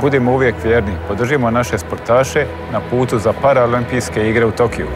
Budimo uvijek vjerni, podržimo naše sportaše na putu za Paralimpijske igre u Tokiju.